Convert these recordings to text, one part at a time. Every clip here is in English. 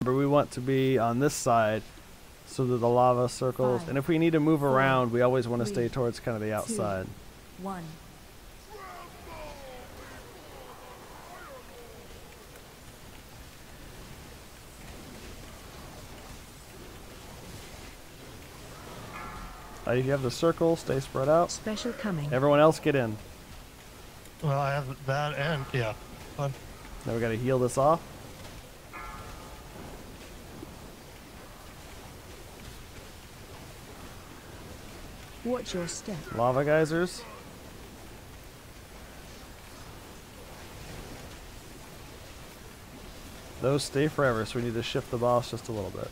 Remember, we want to be on this side so that the lava circles. Five, and if we need to move four, around, we always want to stay towards kind of the outside. One. Uh, you have the circle, stay spread out. Special coming. Everyone else get in. Well, I have that and yeah. Fun. Now we got to heal this off. Watch your step. Lava geysers. Those stay forever, so we need to shift the boss just a little bit.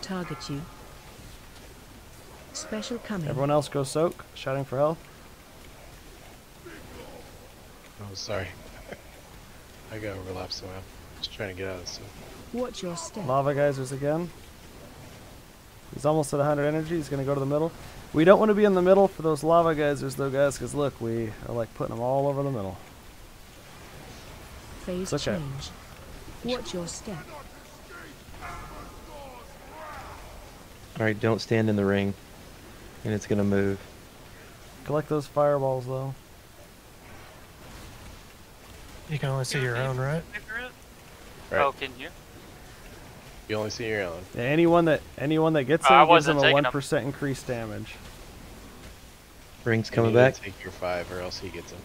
Target you. Special coming. Everyone else go soak, shouting for help. Oh, sorry. I got overlapped somehow. Just trying to get out of this. Watch your step. Lava geysers again. He's almost at 100 energy. He's going to go to the middle. We don't want to be in the middle for those lava geysers, though, guys, because look, we are like putting them all over the middle. Phase It's okay. change. Watch your step. Alright, don't stand in the ring. And it's gonna move. Collect those fireballs, though. You can only see your own, right? Right. Oh, can you? You only see your own. Yeah, anyone that anyone that gets Uh, I him gives them a one one 'em. percent increased damage. Ring's You coming need to back. Take your five, or else he gets them.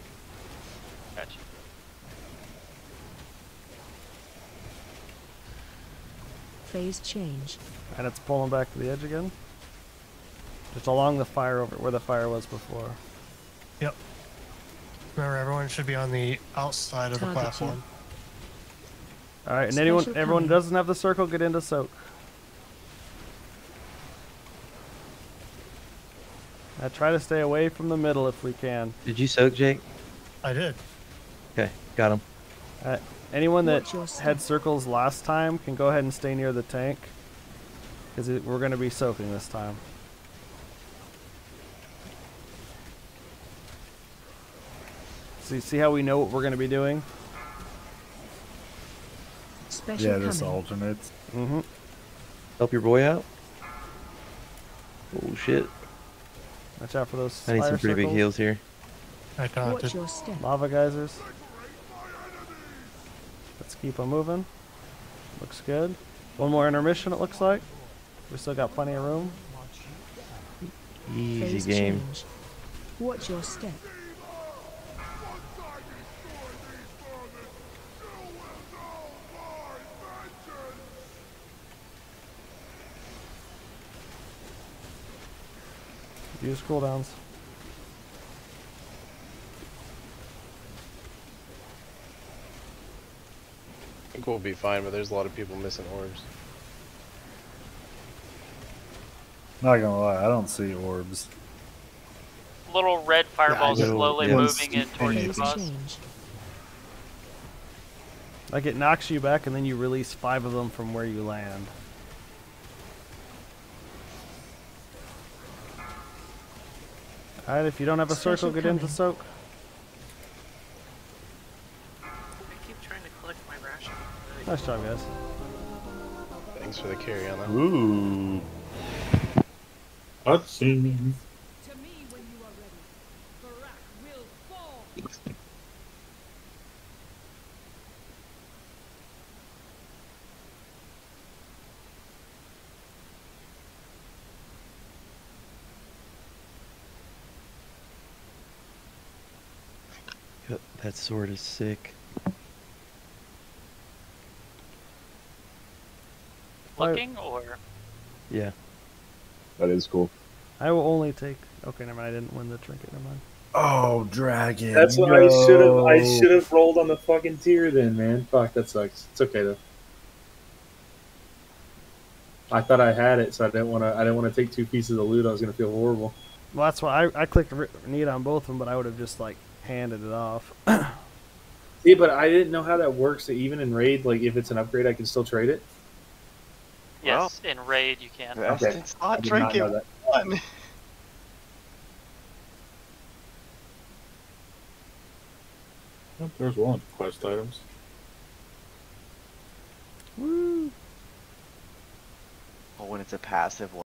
Gotcha. Phase change. And it's pulling back to the edge again. Just along the fire over where the fire was before. Yep. Remember, everyone should be on the outside of the platform. you. Platform. All right, and anyone Special everyone who doesn't have the circle, get into soak. I try to stay away from the middle if we can. Did you soak, Jake? I did. Okay, got him. Uh, anyone that had circles last time can go ahead and stay near the tank, because we're going to be soaking this time. So you see how we know what we're going to be doing? Special Yeah, this coming. alternates. Mm-hmm. Help your boy out. Oh shit. Watch out for those I need some pretty big circles. heals here. I Watch your step. Lava geysers. Let's keep on moving. Looks good. One more intermission, it looks like. We still got plenty of room. Easy Phase game. change. Watch your step. Use cooldowns. I think we'll be fine, but there's a lot of people missing orbs. Not gonna lie, I don't see orbs. Little red fireballs little- slowly yeah. moving in towards the Phase boss. Like it knocks you back and then you release five of them from where you land. Alright, if you don't have a Special circle, get into coming. soak. I keep trying to collect my ration. Nice job, guys. Thanks for the carry on that. Ooh. Cutscene. To me when you are ready. Barak will fall. That sword is sick. Fire- Looking or Yeah. That is cool. I will only take. Okay, never mind. I didn't win the trinket. Never mind. Oh, dragon. That's what I should have. I should have rolled on the fucking tier then, man. Fuck, that sucks. It's okay though. I thought I had it, so I didn't want to. I didn't want to take two pieces of loot. I was gonna feel horrible. Well, that's why I, I clicked re- need on both of them, but I would have just like handed it off. See, but I didn't know how that works. Even in raid, like if it's an upgrade, I can still trade it. Yes, well, in raid you can. Okay. It's not drinking not one. Yep, there's one quest items. Woo! Oh, when it's a passive one.